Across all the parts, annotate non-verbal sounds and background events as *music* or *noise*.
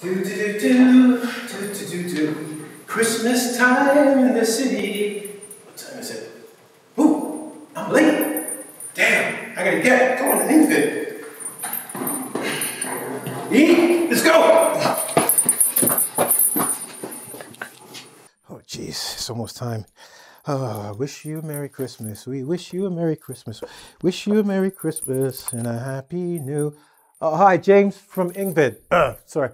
Do do do do do do do do. Christmas time in the city. What time is it? Ooh, I'm late. Damn, I gotta get going to engVid. E, let's go. Oh, jeez, it's almost time. Oh, I wish you a Merry Christmas. We wish you a Merry Christmas. Wish you a Merry Christmas and a Happy New. Oh, hi, James from engVid. Uh, *clears throat* sorry.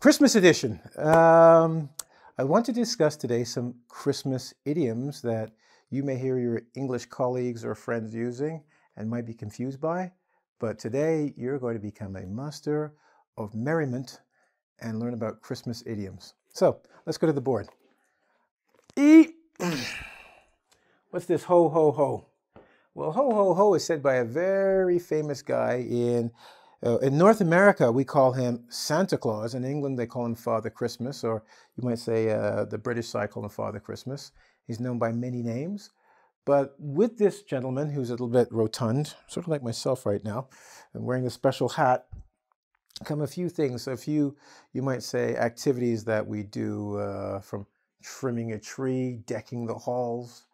Christmas edition. Um, I want to discuss today some Christmas idioms that you may hear your English colleagues or friends using and might be confused by. But today you're going to become a master of merriment and learn about Christmas idioms. So let's go to the board. E. *clears throat* What's this ho ho ho? Well, ho ho ho is said by a very famous guy in uh, in North America, we call him Santa Claus. In England, they call him Father Christmas, or you might say uh, the British side call him Father Christmas. He's known by many names. But with this gentleman, who's a little bit rotund, sort of like myself right now, and wearing a special hat, come a few things, a few, you might say, activities that we do uh, from trimming a tree, decking the halls.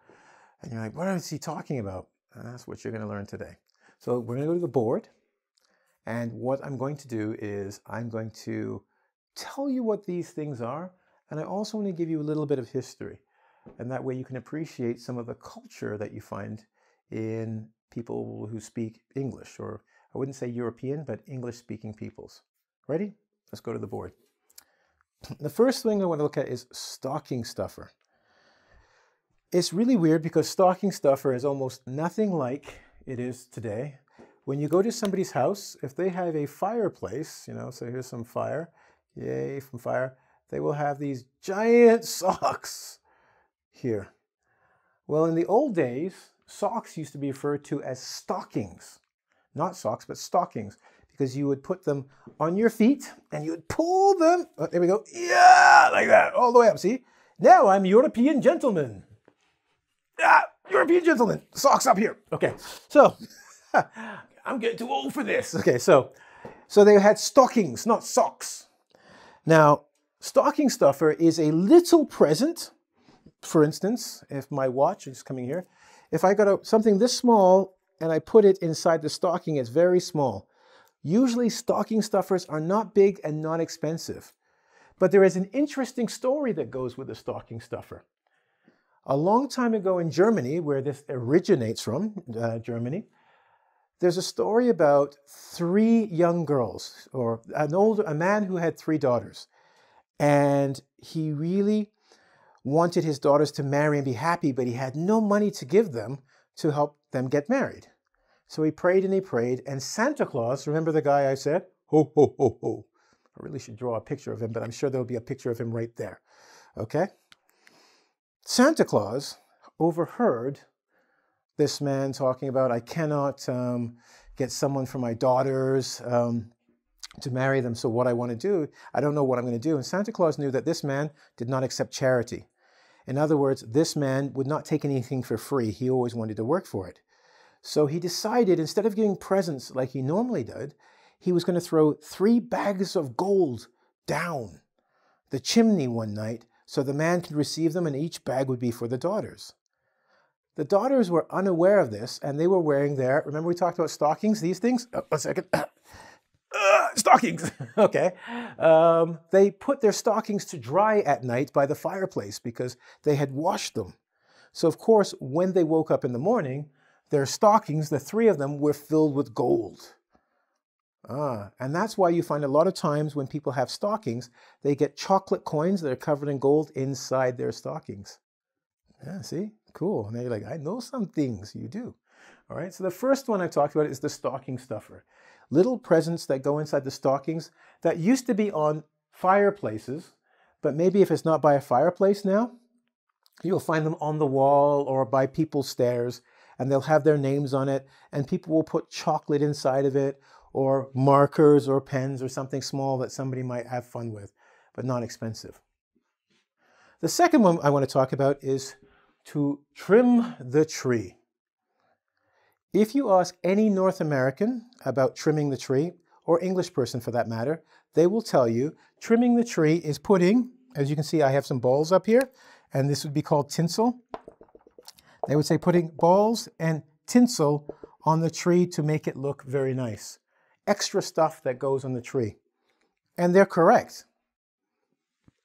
And you're like, what is he talking about? And that's what you're going to learn today. So we're going to go to the board. And what I'm going to do is I'm going to tell you what these things are. And I also want to give you a little bit of history. And that way you can appreciate some of the culture that you find in people who speak English, or I wouldn't say European, but English speaking peoples. Ready? Let's go to the board. *clears throat* The first thing I want to look at is stocking stuffer. It's really weird because stocking stuffer is almost nothing like it is today. When you go to somebody's house, if they have a fireplace, you know, so here's some fire, yay, from fire, they will have these giant *laughs* socks here. Well, in the old days, socks used to be referred to as stockings. Not socks, but stockings, because you would put them on your feet and you would pull them. Oh, there we go. Yeah, like that, all the way up. See? Now I'm European gentleman. Ah, European gentleman. Socks up here. Okay, so *laughs* *laughs* I'm getting too old for this. Okay, so so they had stockings, not socks. Now, stocking stuffer is a little present. For instance, if my watch is coming here, if I got a, something this small and I put it inside the stocking, it's very small. Usually stocking stuffers are not big and not expensive. But there is an interesting story that goes with the stocking stuffer. A long time ago in Germany, where this originates from, uh, Germany, there's a story about three young girls, or an older, a man who had three daughters. And he really wanted his daughters to marry and be happy, but he had no money to give them to help them get married. So he prayed and he prayed, and Santa Claus, remember the guy I said? Ho, ho, ho, ho. I really should draw a picture of him, but I'm sure there'll be a picture of him right there. Okay? Santa Claus overheard this man talking about, I cannot um, get someone for my daughters um, to marry them. So, what I want to do, I don't know what I'm going to do. And Santa Claus knew that this man did not accept charity. In other words, this man would not take anything for free. He always wanted to work for it. So he decided instead of giving presents like he normally did, he was going to throw three bags of gold down the chimney one night so the man could receive them and each bag would be for the daughters. The daughters were unaware of this and they were wearing their, remember we talked about stockings, these things? Oh, one second. Uh, *coughs* stockings, *laughs* okay. Um, they put their stockings to dry at night by the fireplace because they had washed them. So, of course, when they woke up in the morning, their stockings, the three of them, were filled with gold. Ah, and that's why you find a lot of times when people have stockings, they get chocolate coins that are covered in gold inside their stockings. Yeah, see? Cool. Now you're like, I know some things. You do. All right. So the first one I talked about is the stocking stuffer. Little presents that go inside the stockings that used to be on fireplaces, but maybe if it's not by a fireplace now, you'll find them on the wall or by people's stairs, and they'll have their names on it, and people will put chocolate inside of it, or markers or pens or something small that somebody might have fun with, but not expensive. The second one I want to talk about is to trim the tree. If you ask any North American about trimming the tree, or English person for that matter, they will tell you trimming the tree is putting, as you can see, I have some balls up here, and this would be called tinsel. They would say putting balls and tinsel on the tree to make it look very nice. Extra stuff that goes on the tree. And they're correct.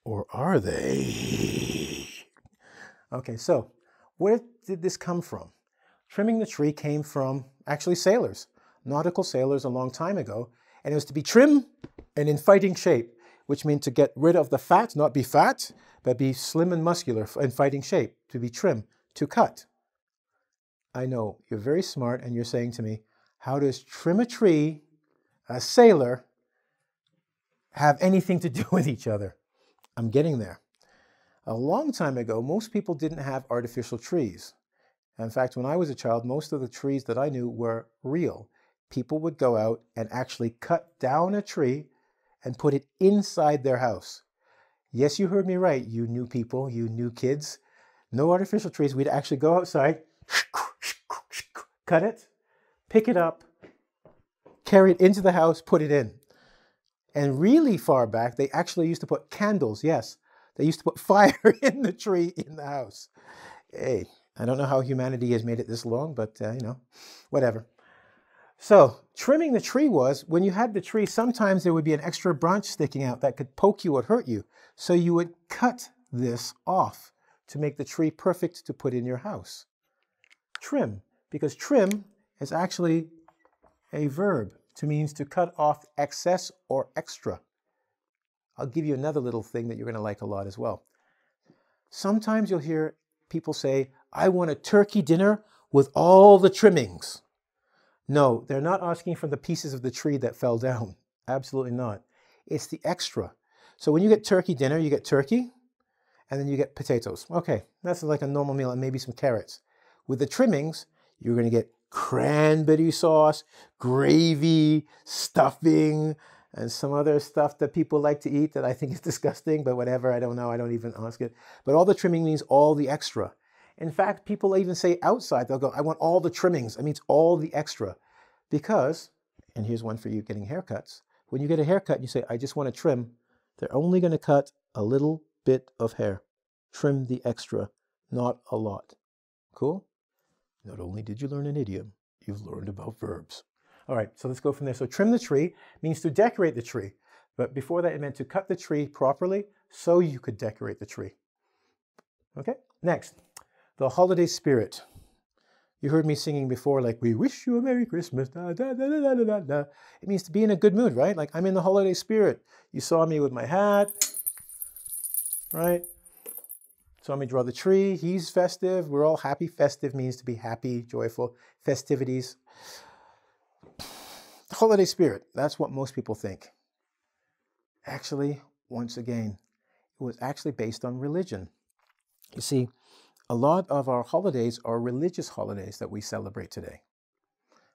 Or are they? Okay, so where did this come from? Trimming the tree came from actually sailors, nautical sailors a long time ago, and it was to be trim and in fighting shape, which means to get rid of the fat, not be fat, but be slim and muscular in fighting shape, to be trim, to cut. I know you're very smart and you're saying to me, how does trim a tree, a sailor, have anything to do *laughs* with each other? I'm getting there. A long time ago, most people didn't have artificial trees. In fact, when I was a child, most of the trees that I knew were real. People would go out and actually cut down a tree and put it inside their house. Yes, you heard me right, you new people, you new kids. No artificial trees. We'd actually go outside, cut it, pick it up, carry it into the house, put it in. And really far back, they actually used to put candles, yes. They used to put *laughs* fire in the tree in the house. Hey, I don't know how humanity has made it this long, but uh, you know, whatever. So, trimming the tree was when you had the tree, sometimes there would be an extra branch sticking out that could poke you or hurt you. So, you would cut this off to make the tree perfect to put in your house. Trim, because trim is actually a verb to means to cut off excess or extra. I'll give you another little thing that you're going to like a lot as well. Sometimes you'll hear people say, I want a turkey dinner with all the trimmings. No, they're not asking for the pieces of the tree that fell down. *laughs* Absolutely not. It's the extra. So when you get turkey dinner, you get turkey and then you get potatoes. Okay, that's like a normal meal and maybe some carrots. With the trimmings, you're going to get cranberry sauce, gravy, stuffing, and some other stuff that people like to eat that I think is *laughs* disgusting, but whatever, I don't know, I don't even ask it. But all the trimming means all the extra. In fact, people even say outside, they'll go, I want all the trimmings. It means all the extra. Because, and here's one for you getting haircuts. When you get a haircut and you say, I just want to trim, they're only going to cut a little bit of hair. Trim the extra, not a lot. Cool? Not only did you learn an idiom, you've learned about verbs. All right, so let's go from there. So trim the tree means to decorate the tree. But before that, it meant to cut the tree properly so you could decorate the tree. Okay, next, the holiday spirit. You heard me singing before, like, we wish you a Merry Christmas. Da, da, da, da, da, da, da. It means to be in a good mood, right? Like, I'm in the holiday spirit. You saw me with my hat, right? So me draw the tree. He's festive. We're all happy. Festive means to be happy, joyful. Festivities. Holiday spirit. That's what most people think. Actually, once again, it was actually based on religion. You see, a lot of our holidays are religious holidays that we celebrate today.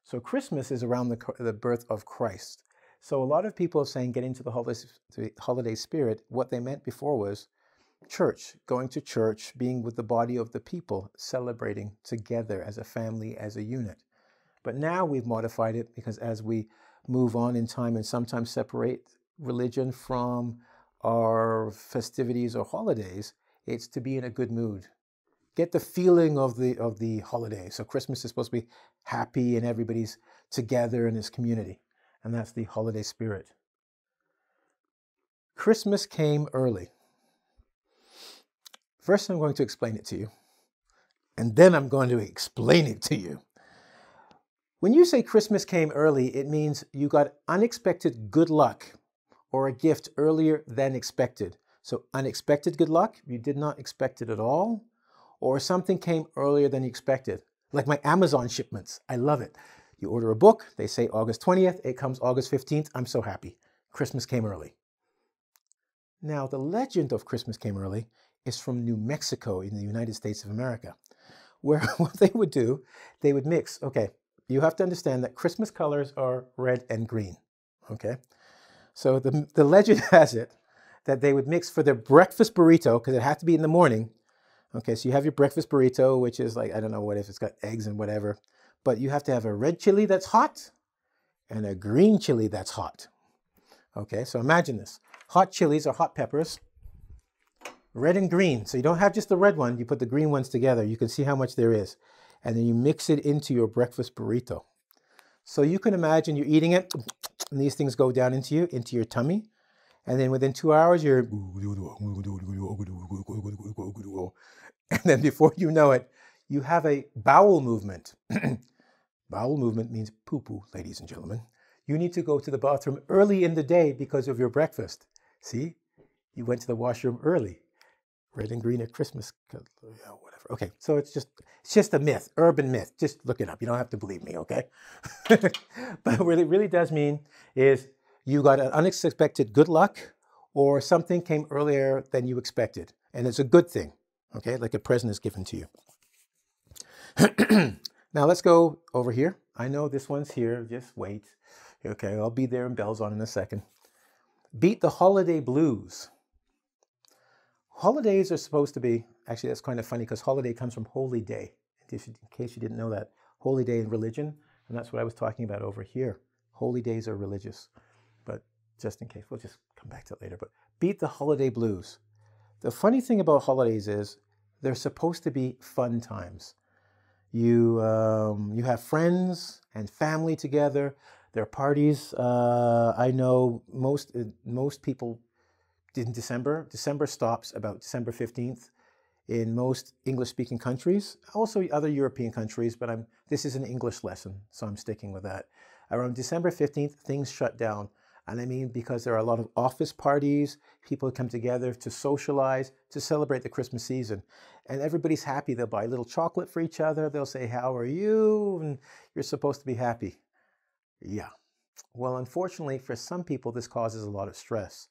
So Christmas is around the, the birth of Christ. So a lot of people are saying get into the holiday, the holiday spirit. What they meant before was church, going to church, being with the body of the people, celebrating together as a family, as a unit. But now we've modified it because as we move on in time and sometimes separate religion from our festivities or holidays, it's to be in a good mood. Get the feeling of the of the holiday. So Christmas is supposed to be happy and everybody's together in this community. And that's the holiday spirit. Christmas came early. First, I'm going to explain it to you, and then I'm going to explain it to you. When you say Christmas came early, it means you got unexpected good luck or a gift earlier than expected. So, unexpected good luck, you did not expect it at all, or something came earlier than you expected, like my Amazon shipments. I love it. You order a book, they say August 20th, it comes August 15th. I'm so happy. Christmas came early. Now, the legend of Christmas came early is from New Mexico in the United States of America, *laughs* where what they would do, they would mix. Okay, you have to understand that Christmas colors are red and green. Okay, so the, the legend *laughs* has it that they would mix for their breakfast burrito, because it had to be in the morning. Okay, so you have your breakfast burrito, which is like, I don't know what if it's got eggs and whatever, but you have to have a red chili that's hot and a green chili that's hot. Okay, so imagine this. Hot chilies or hot peppers, red and green. So you don't have just the red one, you put the green ones together. You can see how much there is. And then you mix it into your breakfast burrito. So you can imagine you're eating it, *tsk* and these things go down into you, into your tummy. And then within two hours, you're, *laughs* and then before you know it, you have a bowel movement. *clears throat* bowel movement means poo poo, ladies and gentlemen. You need to go to the bathroom early in the day because of your breakfast. See, you went to the washroom early. Red and green at Christmas, yeah, whatever. Okay, so it's just it's just a myth, urban myth. Just look it up. You don't have to believe me, okay? *laughs* but what it really does mean is you got an unexpected good luck, or something came earlier than you expected, and it's a good thing. Okay, like a present is given to you. *clears throat* now let's go over here. I know this one's here. Just wait. Okay, I'll be there in on in a second. Beat the holiday blues. Holidays are supposed to be, actually, that's kind of funny because holiday comes from holy day, in case you didn't know that. Holy day in religion, and that's what I was talking about over here. Holy days are religious, but just in case, we'll just come back to it later. But beat the holiday blues. The funny thing about holidays is they're supposed to be fun times. You, um, you have friends and family together. There are parties. Uh, I know most, most people in December. December stops about December 15th in most English-speaking countries, also other European countries, but I'm, this is an English lesson, so I'm sticking with that. Around December 15th, things shut down. And I mean because there are a lot of office parties, people come together to socialize, to celebrate the Christmas season. And everybody's happy. They'll buy a little chocolate for each other. They'll say, how are you? And you're supposed to be happy. Yeah. Well, unfortunately, for some people, this causes a lot of stress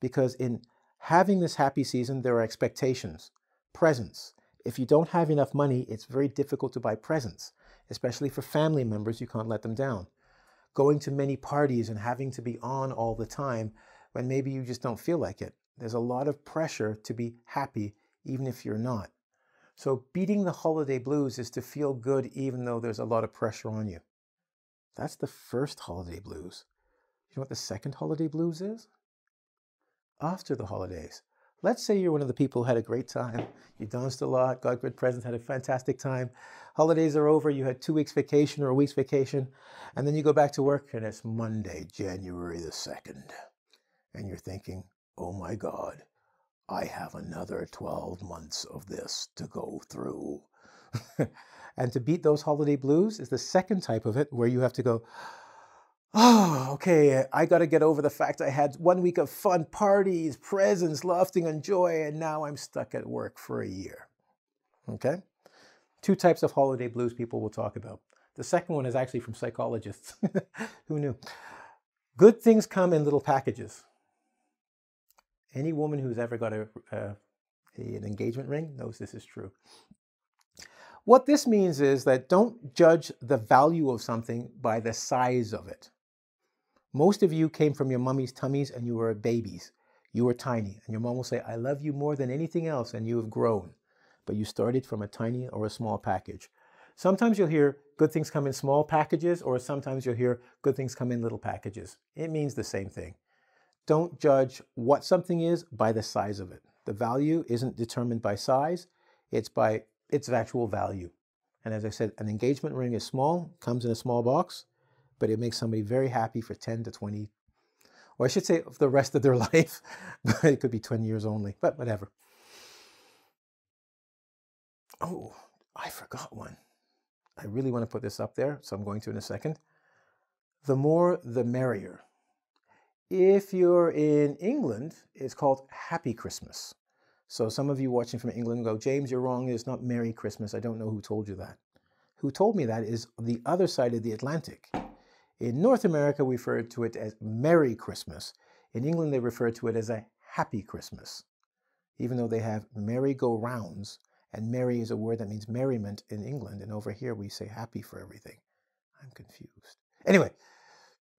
because in having this happy season, there are expectations, presents. If you don't have enough money, it's very difficult to buy presents, especially for family members. You can't let them down. Going to many parties and having to be on all the time when maybe you just don't feel like it. There's a lot of pressure to be happy, even if you're not. So beating the holiday blues is to feel good even though there's a lot of pressure on you. That's the first holiday blues. You know what the second holiday blues is? After the holidays. Let's say you're one of the people who had a great time. You danced a lot, got good presents, had a fantastic time. Holidays are over, you had two weeks vacation or a week's vacation, and then you go back to work and it's Monday, January the 2nd. And you're thinking, oh my God, I have another 12 months of this to go through. *laughs* And to beat those holiday blues is the second type of it where you have to go, oh, okay, I got to get over the fact I had one week of fun parties, presents, laughing, and joy, and now I'm stuck at work for a year. Okay? Two types of holiday blues people will talk about. The second one is actually from psychologists. *laughs* Who knew? Good things come in little packages. Any woman who's ever got a, uh, an engagement ring knows this is true. What this means is that don't judge the value of something by the size of it. Most of you came from your mummy's tummies and you were babies. You were tiny, and your mom will say, I love you more than anything else, and you have grown. But you started from a tiny or a small package. Sometimes you'll hear good things come in small packages, or sometimes you'll hear good things come in little packages. It means the same thing. Don't judge what something is by the size of it. The value isn't determined by size, it's by its actual value. And as I said, an engagement ring is small, comes in a small box, but it makes somebody very happy for 10 to 20, or I should say the rest of their *laughs* life, it could be 20 years only, but whatever. Oh, I forgot one. I really want to put this up there, so I'm going to in a second. The more, the merrier. If you're in England, it's called Happy Christmas. So some of you watching from England go, James, you're wrong. It's not Merry Christmas. I don't know who told you that. Who told me that is the other side of the Atlantic. In North America, we refer to it as Merry Christmas. In England, they refer to it as a Happy Christmas. Even though they have merry-go-rounds, and merry is a word that means merriment in England, and over here we say happy for everything. I'm confused. Anyway,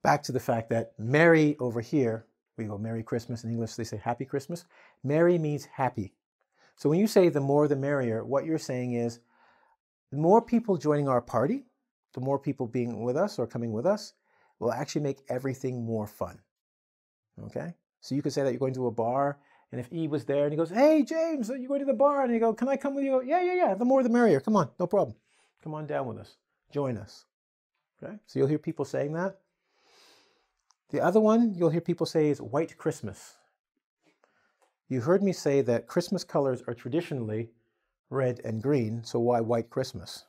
back to the fact that merry over here we go Merry Christmas. In English, they say Happy Christmas. Merry means happy. So when you say the more the merrier, what you're saying is the more people joining our party, the more people being with us or coming with us, will actually make everything more fun. Okay? So you could say that you're going to a bar, and if E was there and he goes, Hey, James, are you going to the bar? And you go, Can I come with you? Yeah, yeah, yeah. The more the merrier. Come on, no problem. Come on down with us. Join us. Okay? So you'll hear people saying that. The other one you'll hear people say is white Christmas. You heard me say that Christmas colors are traditionally red and green, so why white Christmas?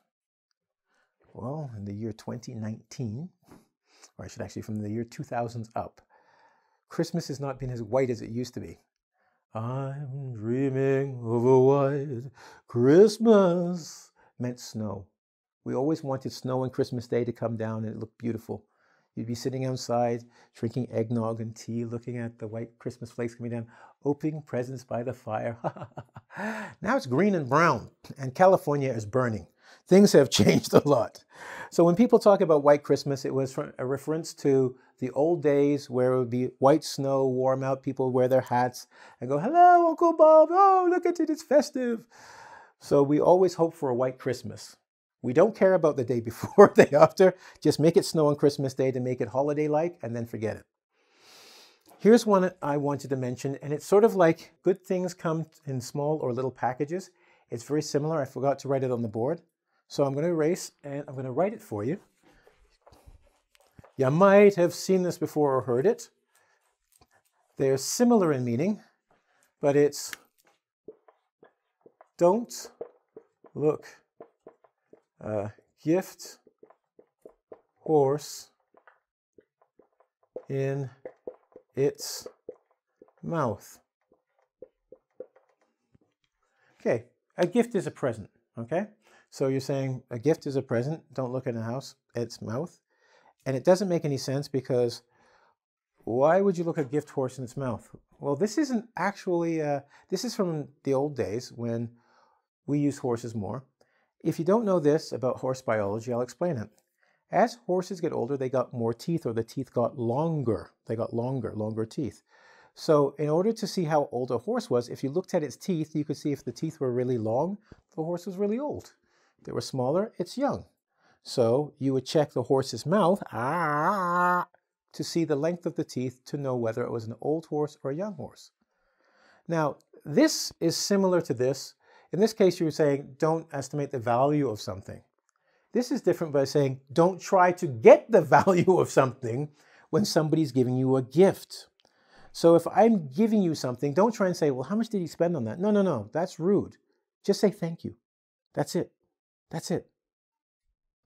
Well, in the year 2019, or I should actually from the year 2000s up, Christmas has not been as white as it used to be. I'm dreaming of a white Christmas meant snow. We always wanted snow on Christmas Day to come down and it looked beautiful. You'd be sitting outside, drinking eggnog and tea, looking at the white Christmas flakes coming down, opening presents by the fire. *laughs* now it's green and brown, and California is burning. Things have *laughs* changed a lot. So when people talk about white Christmas, it was a reference to the old days where it would be white snow, warm out, people wear their hats and go, hello, Uncle Bob. Oh, look at it, it's festive. So we always hope for a white Christmas. We don't care about the day *laughs* before, day after. Just make it snow on Christmas Day to make it holiday-like and then forget it. Here's one I wanted to mention, and it's sort of like good things come in small or little packages. It's very similar. I forgot to write it on the board. So I'm going to erase and I'm going to write it for you. You might have seen this before or heard it. They're similar in meaning, but it's don't look uh, gift horse in its mouth. Okay, a gift is a present, okay? So you're saying a gift is a present, don't look at a house, its mouth. And it doesn't make any sense because why would you look at a gift horse in its mouth? Well, this isn't actually, uh, this is from the old days when we used horses more. If you don't know this about horse biology, I'll explain it. As horses get older, they got more teeth or the teeth got longer. They got longer, longer teeth. So in order to see how old a horse was, if you looked at its teeth, you could see if the teeth were really long, the horse was really old. They were smaller, it's young. So you would check the horse's mouth ah, to see the length of the teeth to know whether it was an old horse or a young horse. Now, this is similar to this. In this case, you're saying don't estimate the value of something. This is different by saying don't try to get the *laughs* value of something when somebody's giving you a gift. So if I'm giving you something, don't try and say, well, how much did he spend on that? No, no, no, that's rude. Just say thank you. That's it. That's it.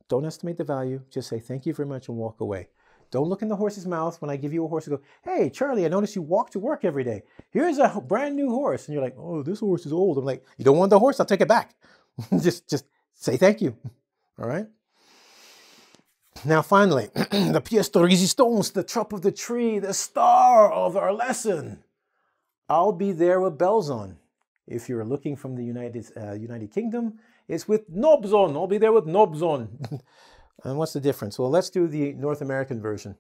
Don't estimate the value. Just say thank you very much and walk away. Don't look in the horse's mouth when I give you a horse and go, hey, Charlie, I notice you walk to work every day. Here's a brand new horse. And you're like, oh, this horse is old. I'm like, you don't want the horse? I'll take it back. *laughs* just, just say thank you. *laughs* All right? Now, finally, *clears throat* the pièce de résistance, the top of the tree, the star of our lesson. I'll be there with bells on. If you're looking from the United, uh, United Kingdom, it's with knobs on. I'll be there with knobs on. *laughs* and what's the difference? Well, let's do the North American version.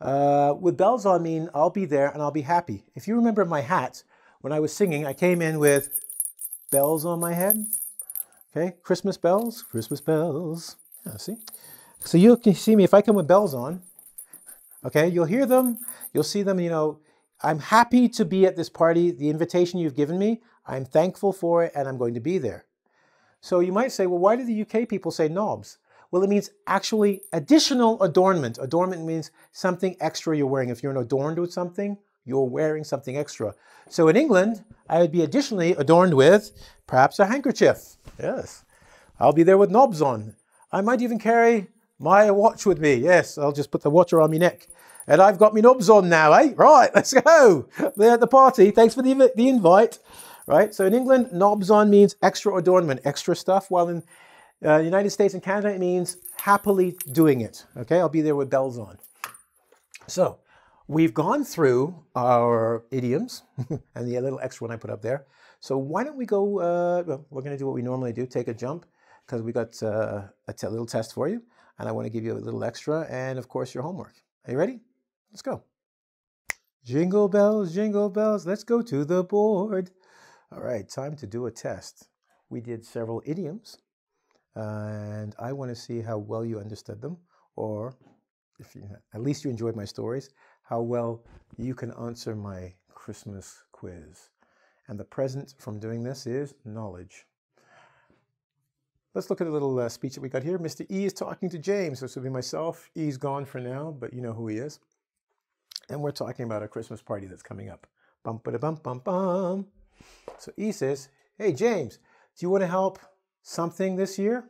Uh, with bells on mean I'll be there and I'll be happy. If you remember my hat, when I was singing, I came in with bells on my head. Okay, Christmas bells, Christmas bells. Yeah, see? So you can see me if I come with bells on. Okay, you'll hear them, you'll see them, you know, I'm happy to be at this party. The invitation you've given me, I'm thankful for it and I'm going to be there. So you might say, well, why do the UK people say knobs? Well, it means actually additional adornment. Adornment means something extra you're wearing. If you're adorned with something, you're wearing something extra. So in England, I would be additionally adorned with perhaps a handkerchief. Yes. I'll be there with knobs on. I might even carry my watch with me. Yes, I'll just put the watch around my neck. And I've got my knobs on now, eh? Right, *laughs* let's go. They're at the party. Thanks for the, the invite right? So in England, knobs on means extra adornment, extra stuff, while in uh, United States and Canada, it means happily doing it, okay? I'll be there with bells on. So we've gone through our idioms *laughs* and the little extra one I put up there. So why don't we go, uh, well, we're gonna do what we normally do, take a jump, because we got uh, a little test for you, and I wanna give you a little extra, and of course your homework. Are you ready? Let's go. Jingle bells, jingle bells, let's go to the board. All right, time to do a test. We did several idioms, and I want to see how well you understood them, or if you, at least you enjoyed my stories, how well you can answer my Christmas quiz. And the present from doing this is knowledge. Let's look at a little uh, speech that we got here. Mr. E is talking to James. This will be myself. E's gone for now, but you know who he is. And we're talking about a Christmas party that's coming up. Bum ba bum bum bum. So E says, Hey James, do you want to help something this year?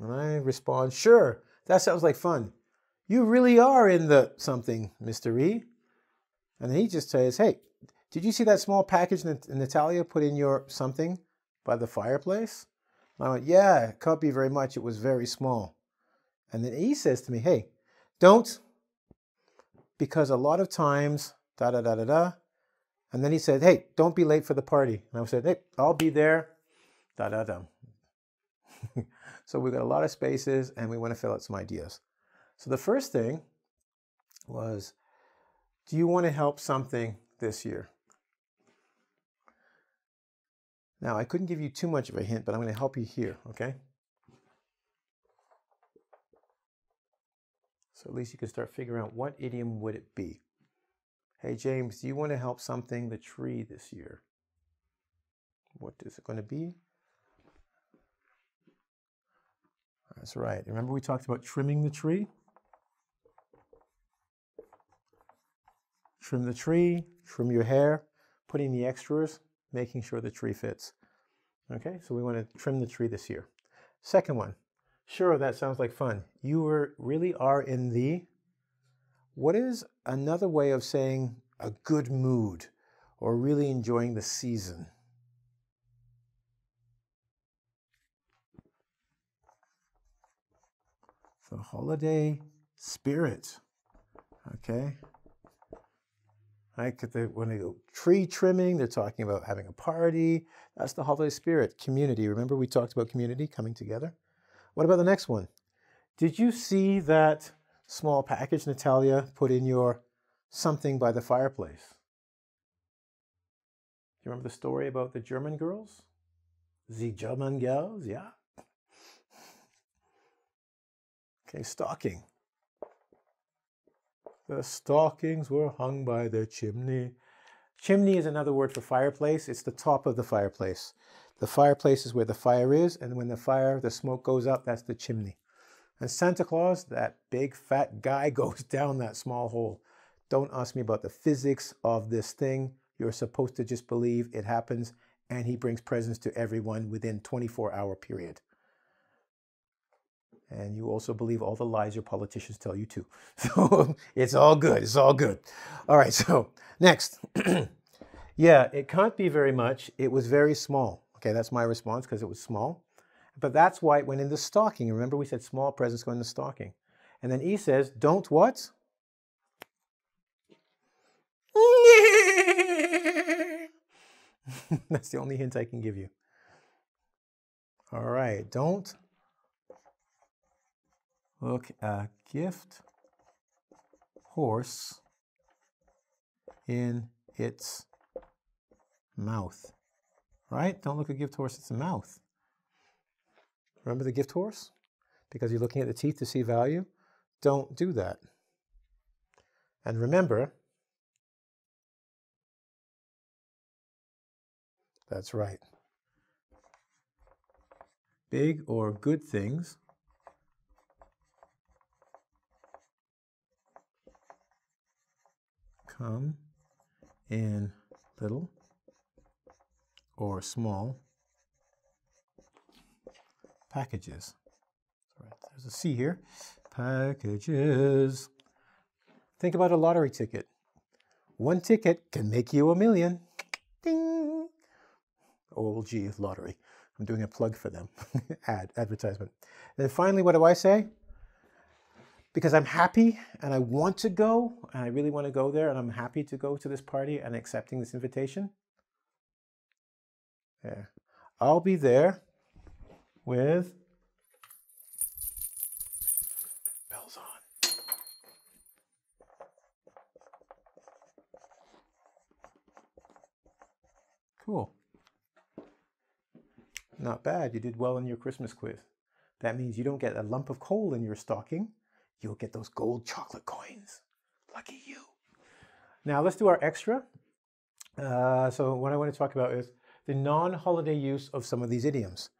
And I respond, Sure, that sounds like fun. You really are in the something, Mr. E. And he just says, Hey, did you see that small package that Natalia put in your something by the fireplace? And I went, Yeah, it can't be very much. It was very small. And then E says to me, Hey, don't, because a lot of times, da da da da da. And then he said, Hey, don't be late for the party. And I said, Hey, I'll be there, da da da. so we've got a lot of spaces and we want to fill out some ideas. So the first thing was, Do you want to help something this year? Now, I couldn't give you too much of a hint, but I'm going to help you here, okay? So at least you can start figuring out what idiom would it be. Hey, James, do you want to help something the tree this year? What is it going to be? That's right. Remember we talked about trimming the tree? Trim the tree, trim your hair, putting the extras, making sure the tree fits. Okay, so we want to trim the tree this year. Second one, sure, that sounds like fun. You were, really are in the, what is another way of saying a good mood or really enjoying the season? The holiday spirit. Okay. Right? They, when they go tree trimming, they're talking about having a party. That's the holiday spirit. Community. Remember we talked about community coming together? What about the next one? Did you see that small package Natalia put in your something by the fireplace? Do you remember the story about the German girls? The German girls, yeah. Okay, stocking. The stockings were hung by the chimney. Chimney is another word for fireplace. It's the top of the fireplace. The fireplace is where the fire is, and when the fire, the smoke goes up, that's the chimney. And Santa Claus, that big fat guy, *laughs* goes down that small hole. Don't ask me about the physics of this thing. You're supposed to just believe it happens, and he brings presents to everyone within 24 hour period. And you also believe all the lies your politicians tell you too. *laughs* So it's all good. It's all good. All right, so next. *clears throat* yeah, it can't be very much. It was very small. Okay, that's my response because it was small. But that's why it went in the stocking. Remember we said small presents go in the stocking. And then E says, don't what? *laughs* that's the only hint I can give you. All right, don't Look a gift horse in its mouth. Right? Don't look a gift horse, in its mouth. Remember the gift horse? Because you're looking at the teeth to see value? Don't do that. And remember, that's right. Big or good things come in little or small packages. there's a C here. Packages. Think about a lottery ticket. One ticket can make you a million. Ding. OLG lottery. I'm doing a plug for them. *laughs* Ad, advertisement. And finally, what do I say? because I'm happy and I want to go and I really want to go there and I'm happy to go to this party and accepting this invitation. Yeah. I'll be there with bells on. Cool. Not bad. You did well in your Christmas quiz. That means you don't get a lump of coal in your stocking you'll get those gold chocolate coins. Lucky you. Now let's do our extra. Uh, so what I want to talk about is the non-holiday use of some of these idioms.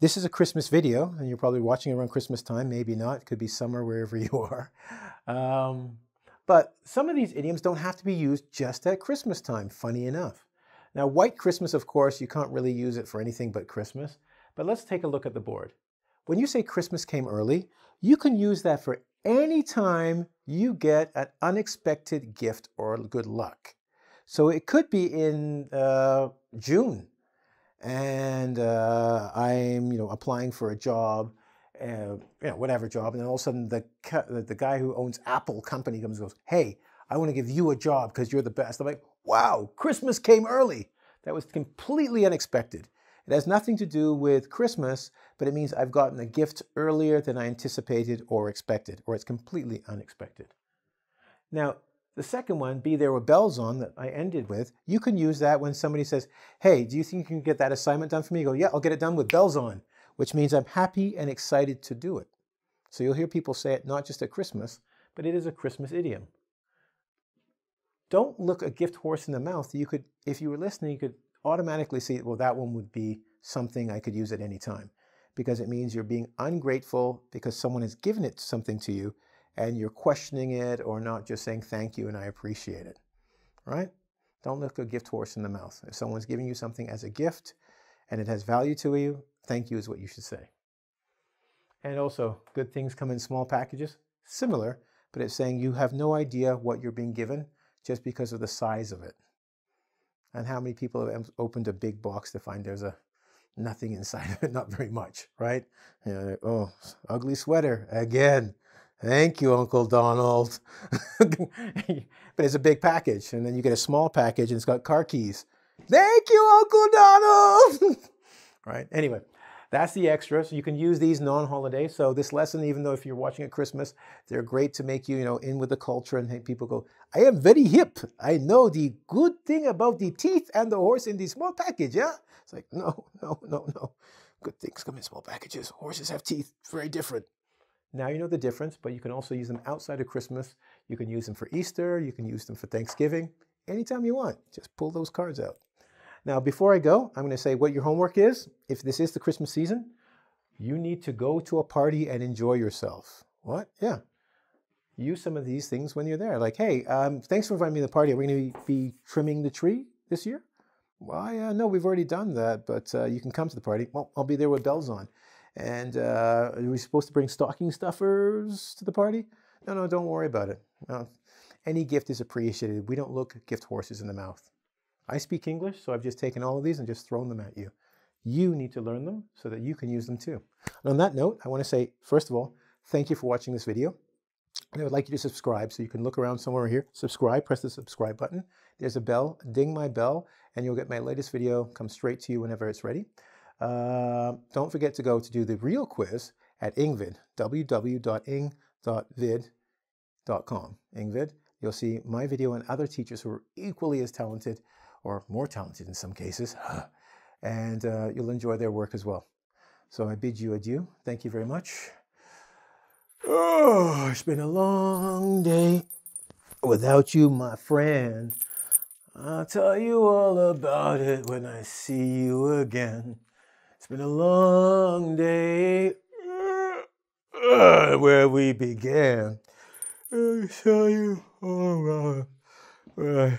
This is a Christmas video, and you're probably watching it around Christmas time, maybe not. It could be summer wherever *laughs* you are. Um, but some of these idioms don't have to be used just at Christmas time, funny enough. Now, white Christmas, of course, you can't really use it for anything but Christmas. But let's take a look at the board. When you say Christmas came early, you can use that for any time you get an unexpected gift or good luck. So it could be in uh, June, and uh, I'm you know applying for a job, uh, you know whatever job, and then all of a sudden the the guy who owns Apple company comes and goes, "Hey, I want to give you a job because you're the best." I'm like, "Wow, Christmas came early." That was completely unexpected. It has nothing to do with Christmas, but it means I've gotten a gift earlier than I anticipated or expected, or it's completely unexpected. Now, the second one, be there with bells on, that I ended with, you can use that when somebody says, hey, do you think you can get that assignment done for me? You go, yeah, I'll get it done with bells on, which means I'm happy and excited to do it. So you'll hear people say it not just at Christmas, but it is a Christmas idiom. Don't look a gift horse in the mouth. You could, if you were listening, you could automatically see, well, that one would be something I could use at any time because it means you're being ungrateful because someone has given it something to you and you're questioning it or not just saying thank you and I appreciate it, right? Don't look a gift horse in the mouth. If someone's giving you something as a gift and it has value to you, thank you is what you should say. And also, good things come in small packages. Similar, but it's saying you have no idea what you're being given just because of the size of it. And how many people have opened a big box to find there's a nothing inside of it, *laughs* not very much, right? You know, oh, ugly sweater again. Thank you, Uncle Donald. *laughs* but it's a big package, and then you get a small package, and it's got car keys. Thank you, Uncle Donald. *laughs* right? Anyway, that's the extra. So you can use these non-holiday. So this lesson, even though if you're watching at Christmas, they're great to make you, you know, in with the culture and people go, I am very hip. I know the good thing about the teeth and the horse in the small package, yeah? It's like, no, no, no, no. Good things come in small packages. Horses have teeth. Very different. Now you know the difference, but you can also use them outside of Christmas. You can use them for Easter. You can use them for Thanksgiving. Anytime you want, just pull those cards out. Now, before I go, I'm going to say what your homework is. If this is the Christmas season, you need to go to a party and enjoy yourself. What? Yeah. Use some of these things when you're there. Like, hey, um, thanks for inviting me to the party. Are we going to be trimming the tree this year? Well, yeah, no, we've already done that, but uh, you can come to the party. Well, I'll be there with bells on. And uh, are we supposed to bring stocking stuffers to the party? No, no, don't worry about it. No. Any gift is appreciated. We don't look gift horses in the mouth. I speak English, so I've just taken all of these and just thrown them at you. You need to learn them so that you can use them too. And on that note, I want to say, first of all, thank you for watching this video. And I would like you to subscribe so you can look around somewhere here. Subscribe, press the subscribe button. There's a bell, ding my bell, and you'll get my latest video come straight to you whenever it's ready. Uh, don't forget to go to do the real quiz at engVid, www.engvid.com. engVid, you'll see my video and other teachers who are equally as talented or more talented in some cases, *laughs* and uh, you'll enjoy their work as well. So I bid you adieu. Thank you very much. Oh, it's been a long day without you, my friend. I'll tell you all about it when I see you again. Been a long day uh, where we began. I'll tell you all about it.